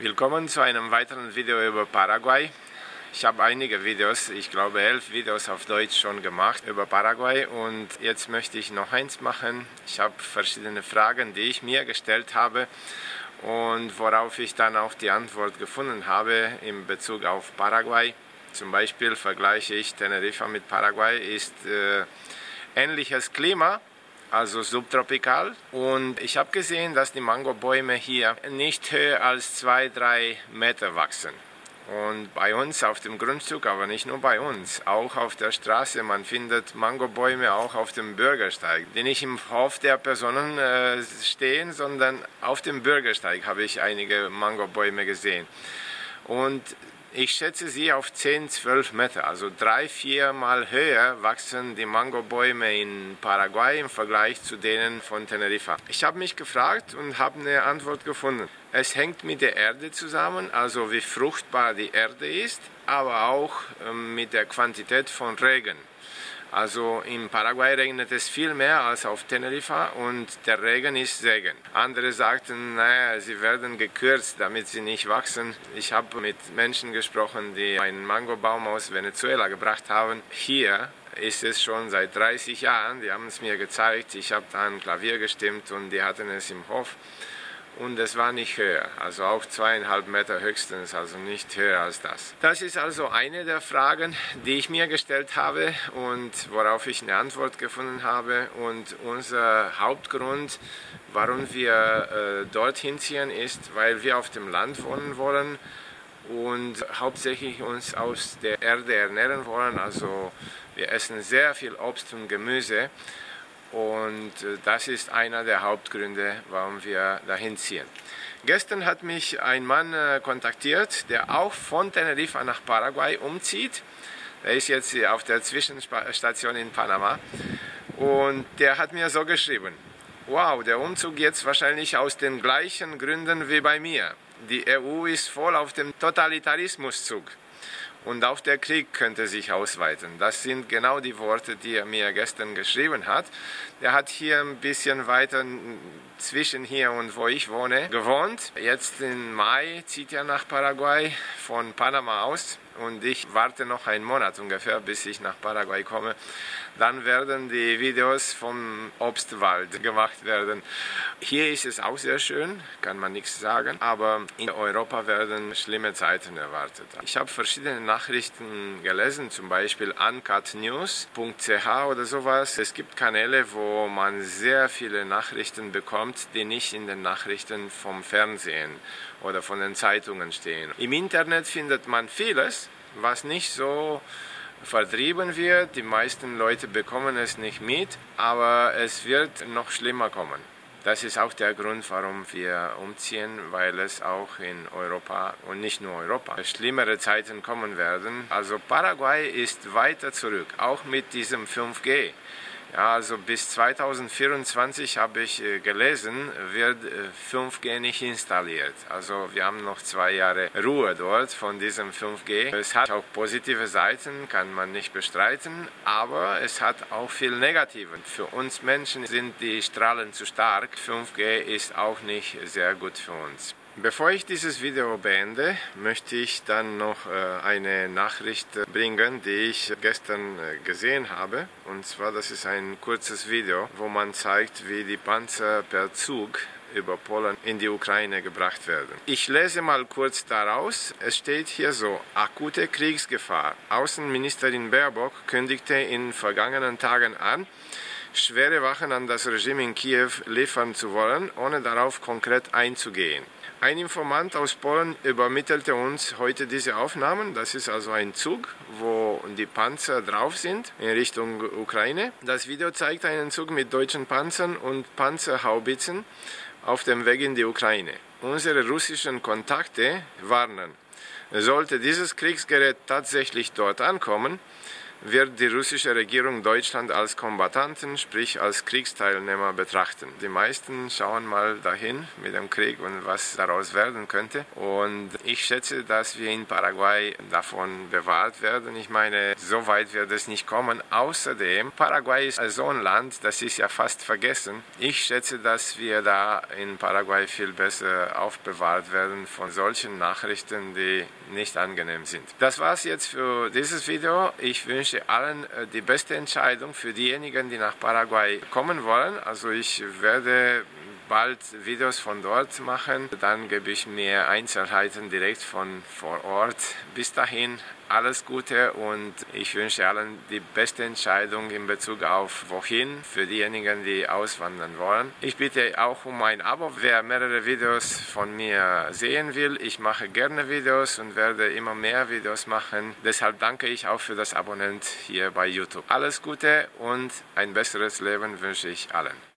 Willkommen zu einem weiteren Video über Paraguay. Ich habe einige Videos, ich glaube elf Videos auf Deutsch schon gemacht über Paraguay und jetzt möchte ich noch eins machen. Ich habe verschiedene Fragen, die ich mir gestellt habe und worauf ich dann auch die Antwort gefunden habe in Bezug auf Paraguay. Zum Beispiel vergleiche ich Teneriffa mit Paraguay, ist äh, ähnliches Klima, also subtropikal. Und ich habe gesehen, dass die Mangobäume hier nicht höher als 2-3 Meter wachsen. Und bei uns auf dem Grundstück, aber nicht nur bei uns, auch auf der Straße, man findet Mangobäume auch auf dem Bürgersteig, die nicht im Hof der Personen äh, stehen, sondern auf dem Bürgersteig habe ich einige Mangobäume gesehen. Und ich schätze sie auf 10, 12 Meter, also drei, vier Mal höher wachsen die Mangobäume in Paraguay im Vergleich zu denen von Teneriffa. Ich habe mich gefragt und habe eine Antwort gefunden. Es hängt mit der Erde zusammen, also wie fruchtbar die Erde ist, aber auch ähm, mit der Quantität von Regen. Also in Paraguay regnet es viel mehr als auf Teneriffa und der Regen ist Segen. Andere sagten, naja, sie werden gekürzt, damit sie nicht wachsen. Ich habe mit Menschen gesprochen, die einen Mangobaum aus Venezuela gebracht haben. Hier ist es schon seit 30 Jahren, die haben es mir gezeigt. Ich habe da ein Klavier gestimmt und die hatten es im Hof und es war nicht höher, also auch zweieinhalb Meter höchstens, also nicht höher als das. Das ist also eine der Fragen, die ich mir gestellt habe und worauf ich eine Antwort gefunden habe. Und unser Hauptgrund, warum wir äh, dorthin ziehen, ist, weil wir auf dem Land wohnen wollen und hauptsächlich uns aus der Erde ernähren wollen. Also wir essen sehr viel Obst und Gemüse und äh, das ist einer der Hauptgründe, warum wir dahin ziehen. Gestern hat mich ein Mann äh, kontaktiert, der auch von Teneriffa nach Paraguay umzieht. Er ist jetzt auf der Zwischenstation in Panama. Und der hat mir so geschrieben, wow, der Umzug jetzt wahrscheinlich aus den gleichen Gründen wie bei mir. Die EU ist voll auf dem Totalitarismuszug und auch der Krieg könnte sich ausweiten. Das sind genau die Worte, die er mir gestern geschrieben hat. Er hat hier ein bisschen weiter zwischen hier und wo ich wohne gewohnt. Jetzt im Mai zieht er nach Paraguay von Panama aus und ich warte noch einen Monat ungefähr, bis ich nach Paraguay komme. Dann werden die Videos vom Obstwald gemacht werden. Hier ist es auch sehr schön, kann man nichts sagen, aber in Europa werden schlimme Zeiten erwartet. Ich habe verschiedene Nachrichten gelesen, zum Beispiel uncutnews.ch oder sowas. Es gibt Kanäle, wo man sehr viele Nachrichten bekommt, die nicht in den Nachrichten vom Fernsehen oder von den Zeitungen stehen. Im Internet findet man vieles, was nicht so vertrieben wird. Die meisten Leute bekommen es nicht mit, aber es wird noch schlimmer kommen. Das ist auch der Grund, warum wir umziehen, weil es auch in Europa und nicht nur Europa schlimmere Zeiten kommen werden. Also Paraguay ist weiter zurück, auch mit diesem 5G. Ja, also bis 2024 habe ich äh, gelesen, wird 5G äh, nicht installiert. Also wir haben noch zwei Jahre Ruhe dort von diesem 5G. Es hat auch positive Seiten, kann man nicht bestreiten, aber es hat auch viel Negative. Für uns Menschen sind die Strahlen zu stark. 5G ist auch nicht sehr gut für uns. Bevor ich dieses Video beende, möchte ich dann noch äh, eine Nachricht bringen, die ich gestern äh, gesehen habe. Und zwar, das ist ein kurzes Video, wo man zeigt, wie die Panzer per Zug über Polen in die Ukraine gebracht werden. Ich lese mal kurz daraus. Es steht hier so, akute Kriegsgefahr. Außenministerin Baerbock kündigte in vergangenen Tagen an, schwere Wachen an das Regime in Kiew liefern zu wollen, ohne darauf konkret einzugehen. Ein Informant aus Polen übermittelte uns heute diese Aufnahmen. Das ist also ein Zug, wo die Panzer drauf sind in Richtung Ukraine. Das Video zeigt einen Zug mit deutschen Panzern und Panzerhaubitzen auf dem Weg in die Ukraine. Unsere russischen Kontakte warnen, sollte dieses Kriegsgerät tatsächlich dort ankommen, wird die russische Regierung Deutschland als Kombattanten, sprich als Kriegsteilnehmer betrachten. Die meisten schauen mal dahin mit dem Krieg und was daraus werden könnte. Und ich schätze, dass wir in Paraguay davon bewahrt werden. Ich meine, so weit wird es nicht kommen. Außerdem, Paraguay ist so ein Land, das ist ja fast vergessen. Ich schätze, dass wir da in Paraguay viel besser aufbewahrt werden von solchen Nachrichten, die nicht angenehm sind. Das war's jetzt für dieses Video. Ich wünsche allen äh, die beste Entscheidung für diejenigen, die nach Paraguay kommen wollen. Also ich werde bald Videos von dort machen. Dann gebe ich mir Einzelheiten direkt von vor Ort. Bis dahin alles Gute und ich wünsche allen die beste Entscheidung in Bezug auf wohin für diejenigen, die auswandern wollen. Ich bitte auch um ein Abo, wer mehrere Videos von mir sehen will. Ich mache gerne Videos und werde immer mehr Videos machen. Deshalb danke ich auch für das Abonnent hier bei YouTube. Alles Gute und ein besseres Leben wünsche ich allen.